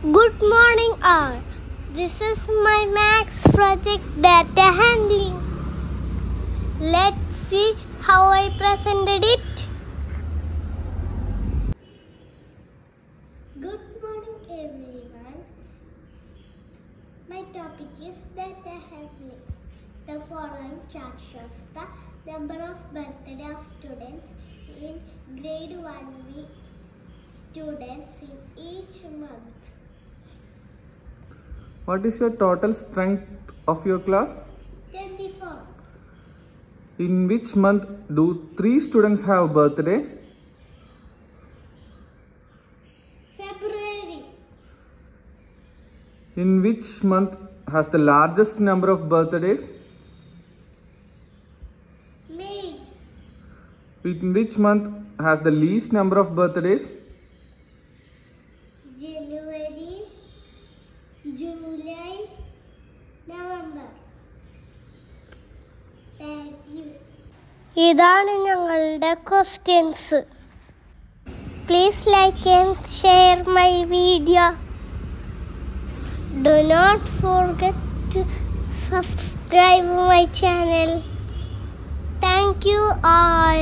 Good morning, all. This is my Max project data handling. Let's see how I presented it. Good morning, everyone. My topic is data handling. The following chart shows the number of birthday of students in grade 1B students in each month. What is your total strength of your class? 24. In which month do three students have birthday? February. In which month has the largest number of birthdays? May. In which month has the least number of birthdays? January. July November ഇതാണ് ഞങ്ങളുടെ questions please like and share my video do not forget to subscribe my channel. Thank you all.